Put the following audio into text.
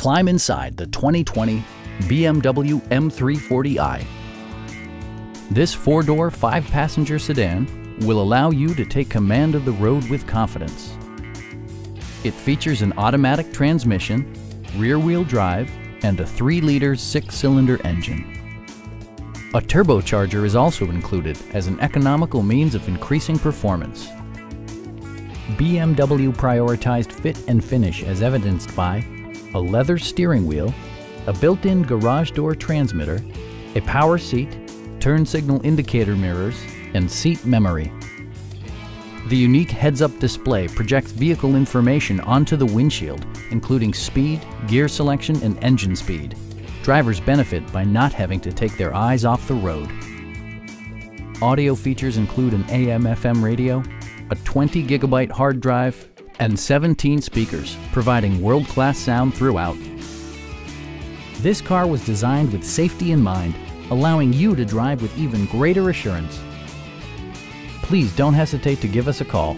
Climb inside the 2020 BMW M340i. This four-door, five-passenger sedan will allow you to take command of the road with confidence. It features an automatic transmission, rear-wheel drive, and a 3-liter six-cylinder engine. A turbocharger is also included as an economical means of increasing performance. BMW prioritized fit and finish as evidenced by a leather steering wheel, a built-in garage door transmitter, a power seat, turn signal indicator mirrors, and seat memory. The unique heads-up display projects vehicle information onto the windshield, including speed, gear selection, and engine speed. Drivers benefit by not having to take their eyes off the road. Audio features include an AM-FM radio, a 20 gigabyte hard drive, and 17 speakers, providing world-class sound throughout. This car was designed with safety in mind, allowing you to drive with even greater assurance. Please don't hesitate to give us a call